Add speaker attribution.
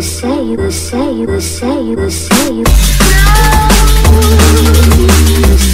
Speaker 1: you say you say you say you say you say you